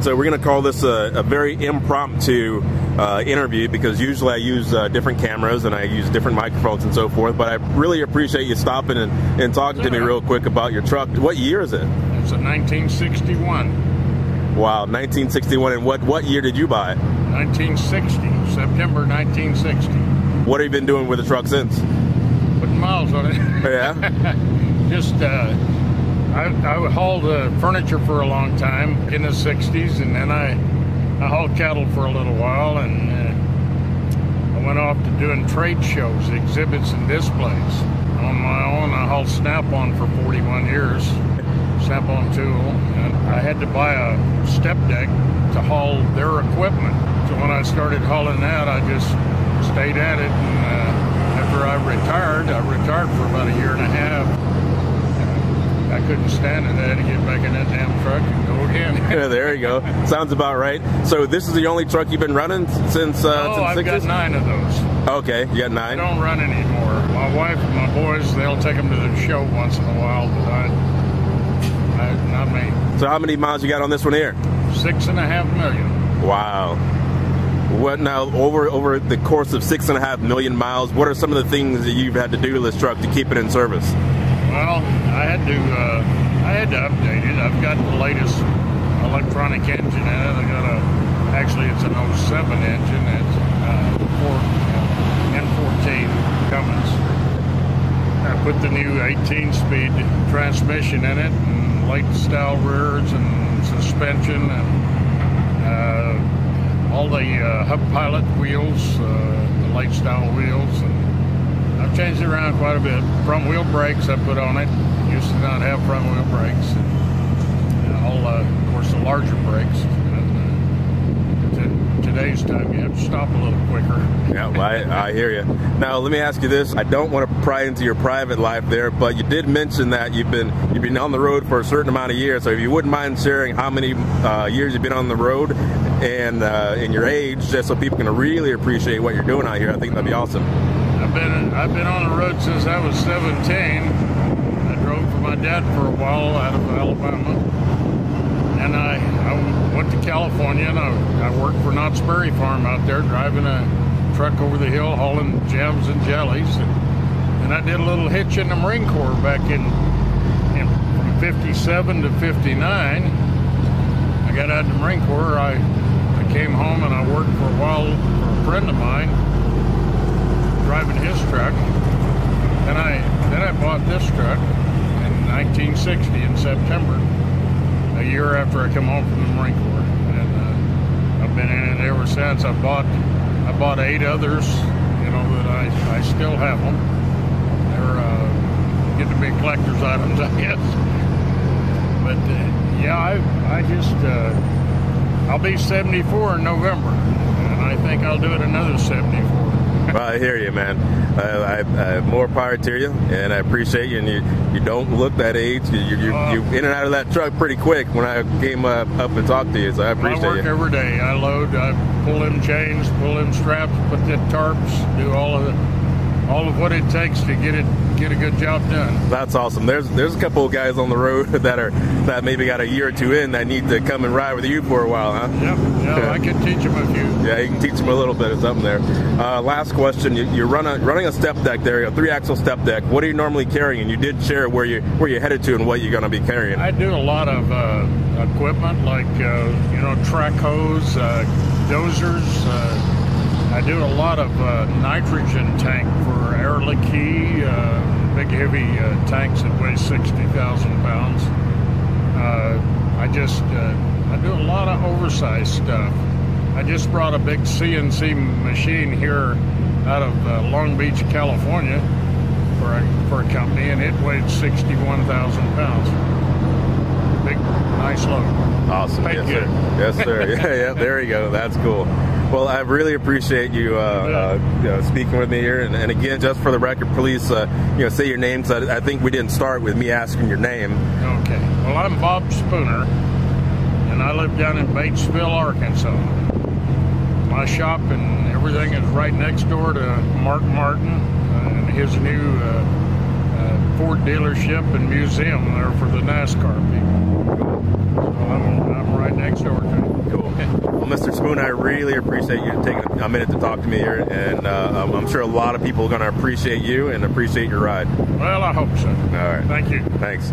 So we're going to call this a, a very impromptu uh, interview because usually I use uh, different cameras and I use different microphones and so forth. But I really appreciate you stopping and, and talking to me real quick about your truck. What year is it? It's a 1961. Wow, 1961. And what, what year did you buy it? 1960, September 1960. What have you been doing with the truck since? Putting miles on it. Yeah. Just, uh, I, I hauled uh, furniture for a long time in the 60s, and then I, I hauled cattle for a little while, and uh, I went off to doing trade shows, exhibits, and displays. On my own, I hauled Snap-on for 41 years, Snap-on tool, and I had to buy a step deck to haul their equipment. So when I started hauling that, I just stayed at it, and uh, after I retired, I retired for about a year and a half. I couldn't stand it. I had to get back in that damn truck and go again. yeah, there you go. Sounds about right. So this is the only truck you've been running since uh, oh, since I've 60s? got nine of those. Okay, you got nine. I don't run anymore. My wife and my boys, they'll take them to the show once in a while, but I, I not me. So how many miles you got on this one here? Six and a half million. Wow. What now? Over over the course of six and a half million miles, what are some of the things that you've had to do to this truck to keep it in service? Well, I had to, uh, I had to update it. I've got the latest electronic engine in it. I got a, actually it's an 07 engine. It's uh, Ford N14 Cummins. I put the new 18-speed transmission in it, and late style rears and suspension, and uh, all the uh, hub pilot wheels, uh, the late style wheels, and I've changed it around quite a bit. Front wheel brakes I put on it. Used to not have front wheel brakes. And, all, uh, of course, the larger brakes. Uh, today's time, you have to stop a little quicker. Yeah, well, I, I hear you. Now, let me ask you this: I don't want to pry into your private life there, but you did mention that you've been you've been on the road for a certain amount of years. So, if you wouldn't mind sharing how many uh, years you've been on the road and uh, and your age, just so people can really appreciate what you're doing out here, I think that'd be awesome. I've been I've been on the road since I was 17. I drove for my dad for a while out of Alabama, and I, I went to California and I, I worked for Knott's Berry Farm out there, driving a truck over the hill, hauling jams and jellies, and, and I did a little hitch in the Marine Corps back in, in from 57 to 59. I got out of the Marine Corps. I I came home and I worked for a while for a friend of mine driving his truck. Then I then I bought this truck in 1960 in September, a year after I come home from the Marine Corps, and uh, I've been in it ever since. I bought I bought eight others, you know that I I still have them. They're uh, getting to be collector's items, I guess. But uh, yeah, I I just uh, I'll be 74 in November, and I think I'll do it another 74. Well, I hear you, man. I, I, I more power to you, and I appreciate you. And you, you don't look that age. You, you, you, Uh, you in and out of that truck pretty quick when I came uh, up and talked to you. So I I appreciate work you. every day. I load, I pull them chains, pull them straps, put the tarps, do all of the, all of what it takes to get it, get a good job done. That's awesome. There's there's a couple of guys on the road that are that maybe got a year or two in that need to come and ride with you for a while, huh? Yep, yeah, I can teach them a few. Yeah, you can teach them a little bit of something there. Uh, last question: you, you run a, running a step deck there, a three-axle step deck. What are you normally carrying? And you did share where you where you headed to and what you're going to be carrying. I do a lot of uh, equipment like uh, you know track hoes, uh, dozers. I do a lot of uh, nitrogen tank for Air Liquide, uh, big heavy uh, tanks that weigh sixty thousand pounds. Uh, I just uh, I do a lot of oversized stuff. I just brought a big CNC machine here out of uh, Long Beach, California, for a, for a company, and it weighed sixty-one thousand pounds. Big, nice load. Awesome. Thank yes, you. Sir. Yes, sir. Yeah, yeah. There you go. That's cool. Well, I really appreciate you, uh, uh, you know, speaking with me here. And, and again, just for the record, please, uh, you know, say your name. So I, I think we didn't start with me asking your name. Okay. Well, I'm Bob Spooner, and I live down in Batesville, Arkansas. My shop and everything is right next door to Mark Martin and his new uh, uh, Ford dealership and museum there for the NASCAR people. So I'm, I'm right next door to. Cool. Well, Mr. Spoon, I really appreciate you taking a minute to talk to me here, and uh, I'm- I'm sure a lot of people are going to appreciate you and appreciate your ride. Well, I hope so. All right. Thank you. Thanks.